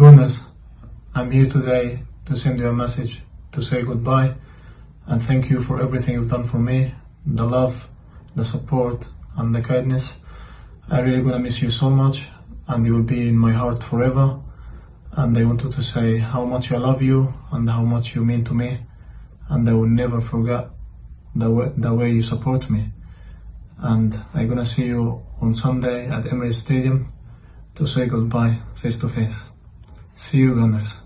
Gunners, I'm here today to send you a message to say goodbye and thank you for everything you've done for me, the love, the support, and the kindness. I really gonna miss you so much, and you will be in my heart forever. And I wanted to say how much I love you and how much you mean to me, and I will never forget the way, the way you support me. And I'm gonna see you on Sunday at Emirates Stadium to say goodbye face to face. See you, Gunners.